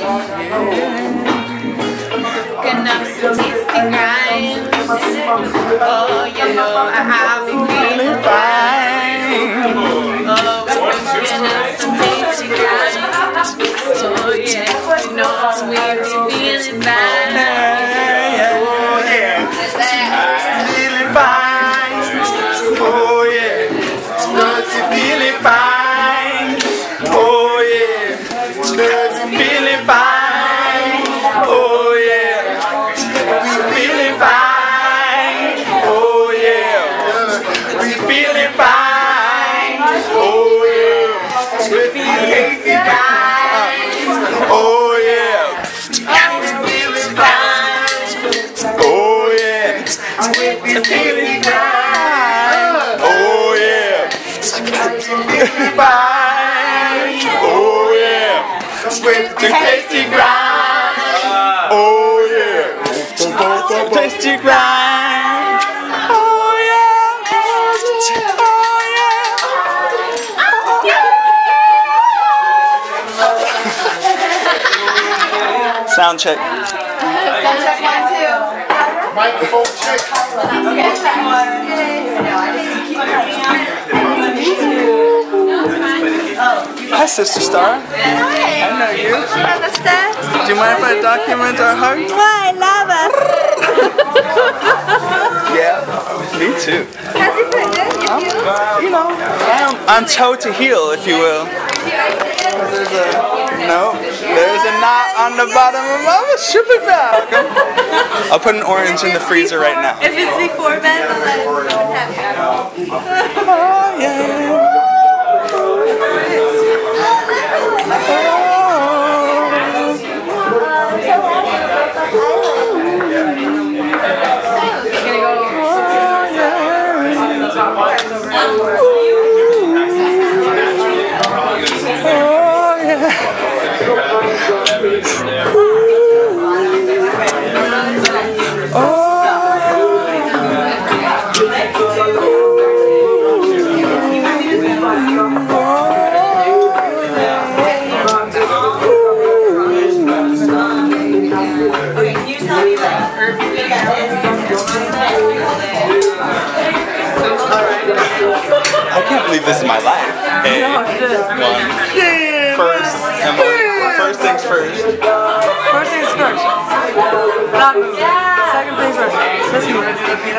Cooking up some tasty grinds. Oh, you know I'll be feeling fine. Oh, we're some tasty. Oh yeah, you know we're feeling fine. We're feeling fine. Oh yeah, feeling fine. Oh yeah, with the tasty grind. Oh yeah, tasty grind. Oh yeah, oh yeah. Sound check. Check one, two. Microphone check. Okay, Hi, Sister Star. Hi. I know you. Understand? Do you mind if I document our hug? I love us. Yeah, me too. How's your foot? Good? You feel? You know, I'm, I'm toe to heel, if you will. There's a no. There's a knot on the bottom of my it back. I'll put an orange in the freezer right now. If it's before bed, then let it have it. Oh yeah.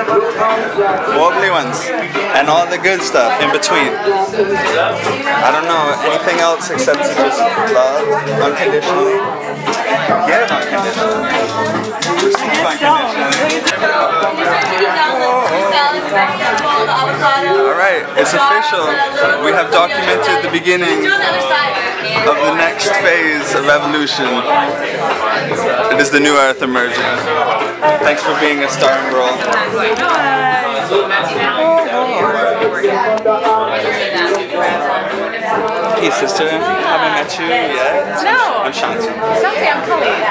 Wobbly ones, and all the good stuff in between. I don't know anything else except to just love unconditionally. Give unconditionally. Unconditionally. All right, it's official. We have documented the beginning of the next phase of evolution. It is the new Earth emerging. Thanks for being a starring role. Hey sister, haven't met you yet? No. I'm Shanti. Something I'm Khalid.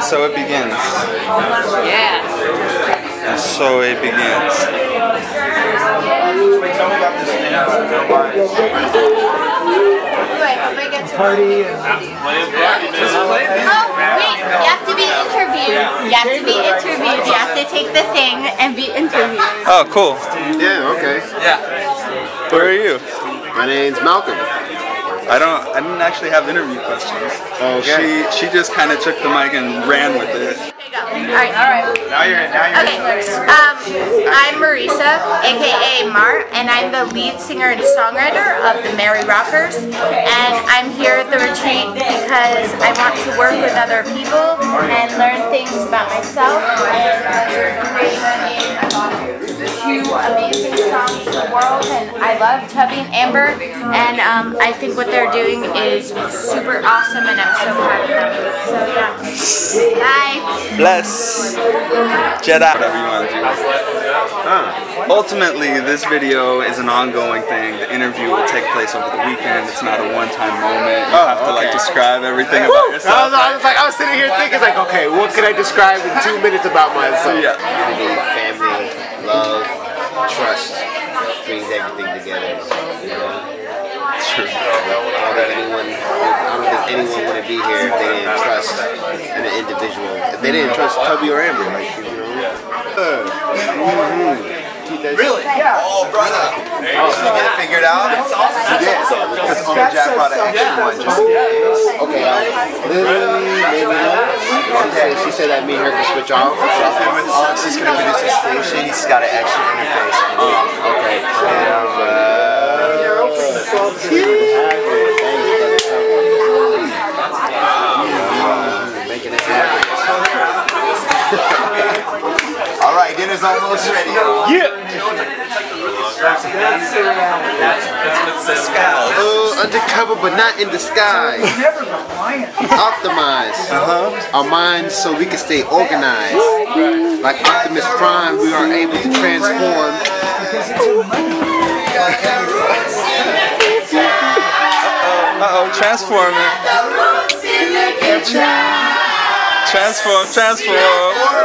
And so it begins. Yeah. And so it begins. Party and Oh, wait, you have to be interviewed. You have to be interviewed. You have to take the thing and be interviewed. Oh, cool. Yeah, okay. Yeah. Where are you? My name's Malcolm. I don't. I didn't actually have interview questions. Okay. She she just kind of took the mic and ran with it. Go. All right. All right. Now you're now you're Okay, um, I'm Marisa, aka Mar, and I'm the lead singer and songwriter of the Merry Rockers. And I'm here at the retreat because I want to work with other people and learn things about myself and create a two amazing songs in the world, and I love Tubby and Amber, and um, I think what they're doing is super awesome, and I'm so proud of them. So yeah, bye. Bless. Jedi. Whatever you want to do. Ultimately, this video is an ongoing thing. The interview will take place over the weekend. It's not a one-time moment. You have to like describe everything about I was, yourself. I was like, I was sitting here thinking, like, okay, what can I describe in two minutes about myself? Yeah. Unity, family, love, trust brings everything together. You know? True. I don't think anyone, I don't think anyone would be here if they didn't trust an individual. If they didn't trust Tubby or Amber, like you know. Really? Yeah. Oh, brother. Oh, you get it figured out? Yeah. Because Uncle Jack brought an extra one just in case. Okay, maybe no. She said, she said that me and her can switch off. Alex is gonna produce a station. He's got an extra interface. Oh, okay. Making it happen. All right, dinner's almost ready. Uh, undercover, but not in disguise. Optimize uh-huh. our minds so we can stay organized. Like Optimus Prime, we are able to transform. Uh-oh, transforming. Transform, transform.